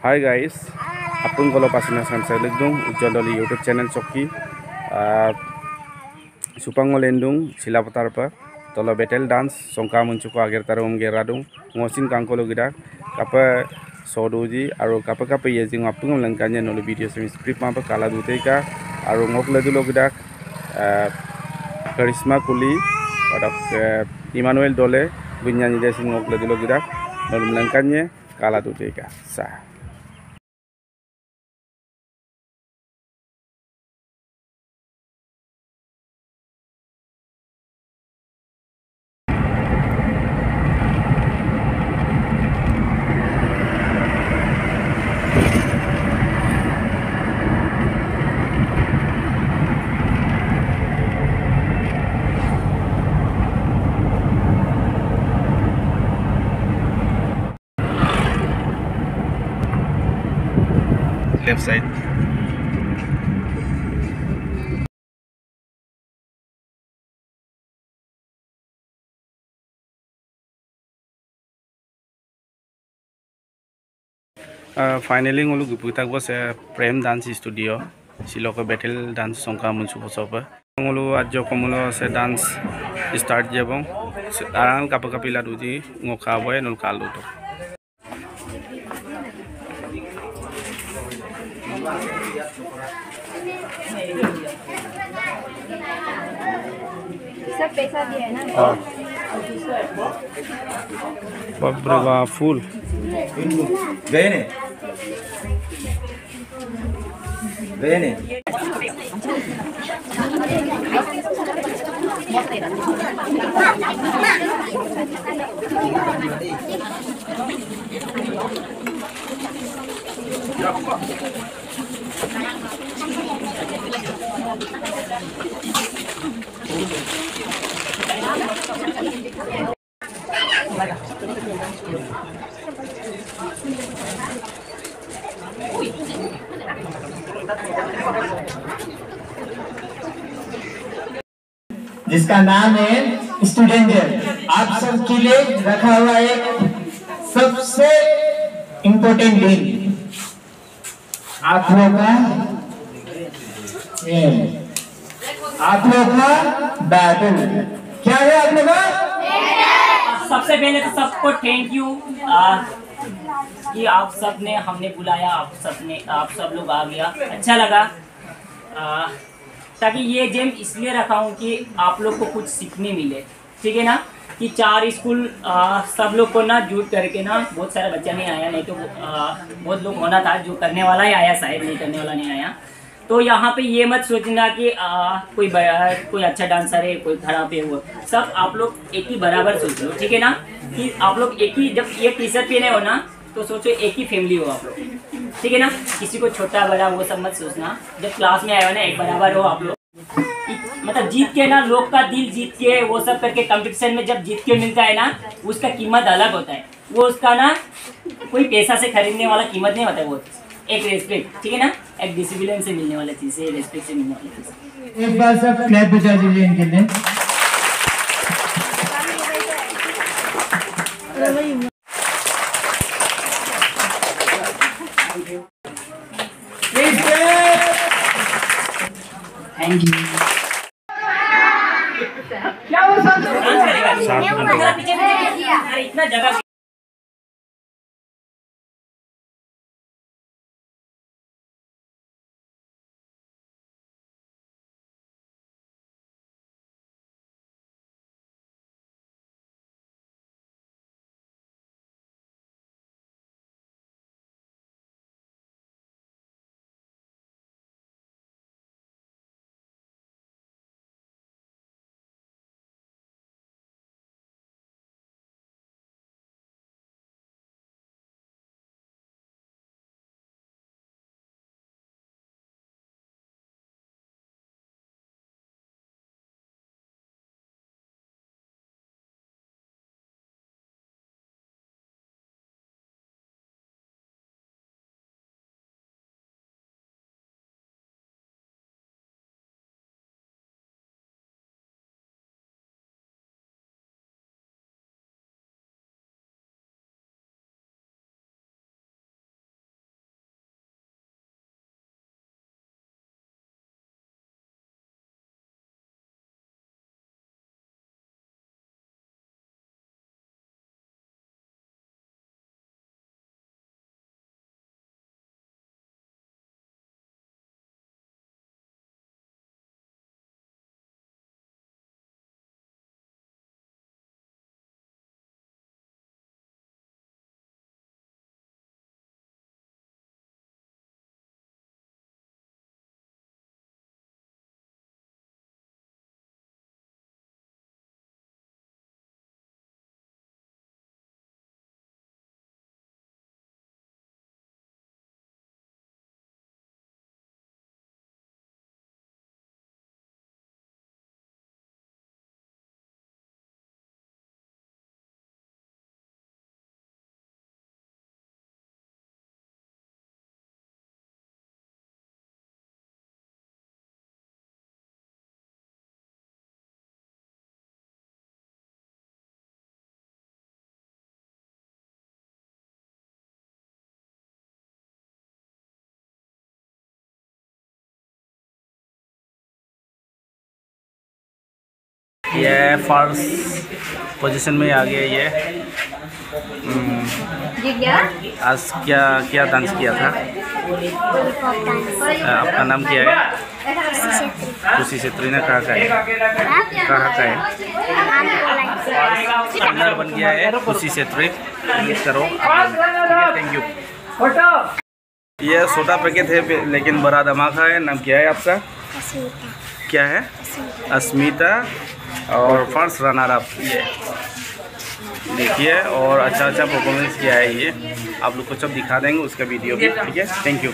Hai guys, apun kalau pasina sanse legdung ujol dali youtube channel coki, uh, supang ngolendung sila petarpa, tolo betel dance, songka muncuko agar tarung geradung, ngosin kangkolo gedak, kapa soduji, aru kapa kapa yezing apun ngolengkanya nolo video semi script mampa kala duteka, aru ngokle dulo gedak, uh, karisma kuli, wadak uh, Immanuel dole, bunyanyi desing ngokle dulo gedak, nolo melengkanya kala duteka, sah. Left side finally ngolu gupu tak bos prem dance studio siloko battle dance songka munsu bosoba ngolu ajo komulo se dance start jebong aran kapakapila duji ngokha boy nol पैसा दिया है ना बाप रे बाप full गए ने गए ने जिसका नाम है स्टूडेंट आप सबके लिए रखा हुआ एक सबसे इम्पोर्टेंट दिन। आप लोग का आप लोग का बैटल क्या है आप लोग का? सबसे पहले तो सबको थैंक यू कि आप सबने हमने बुलाया आप सबने आप सब लोग आ गया। अच्छा लगा। आ, ताकि ये गेम इसलिए रखा हूँ कि आप लोग को कुछ सीखने मिले। ठीक है ना? कि चार स्कूल सब लोग को ना जुट करके ना बहुत सारा बच्चा नहीं आया नहीं तो आ, बहुत लोग होना था जो करने वाला ही आया शायद नहीं करने वाला नहीं आया। तो यहाँ पे ये मत सोचना कि आ, कोई कोई अच्छा डांसर है कोई खराब है वो सब आप लोग एक ही बराबर सोच लो ठीक है ना? कि आप लोग एक ही जब ये टी शर्ट पहने हो ना तो सोचो एक ही फैमिली हो आप लोग। ठीक है ना? किसी को छोटा बड़ा वो सब मत सोचना। जब क्लास में आए हो ना, एक बराबर हो आप लोग। मतलब जीत के ना, लोग का दिल जीत के, वो सब करके कंपटीशन में जब जीत के मिलता है ना, उसका कीमत अलग होता है। वो उसका ना, कोई पैसा से खरीदने वाला कीमत नहीं होता है वो। एक रेस्पेक्ट ठीक है ना? एक डिसिप्लिन से मिलने वाला चीज़ है रेस्पेक्ट से मिलने वाली चीज़ एक बार सब क्लैप दीजिए इनके लिए। थैंक यू क्या पीछे अरे इतना जगह ये फ़र्स्ट पोजीशन में आ गया ये। हम्म, जीत गया आज क्या क्या डांस किया था? आपका नाम क्या है? खुशी छेत्री ने कहा का है? कहाँ का है? बन गया है खुशी छेत्री। करो थैंक यू ये छोटा पैकेट है लेकिन बड़ा धमाका है। नाम क्या है आपका? क्या है? अस्मिता और फ़र्स्ट रनर अप ये देखिए और अच्छा अच्छा परफॉर्मेंस किया है ये। आप लोग को सब दिखा देंगे उसका वीडियो भी ठीक है? Thank you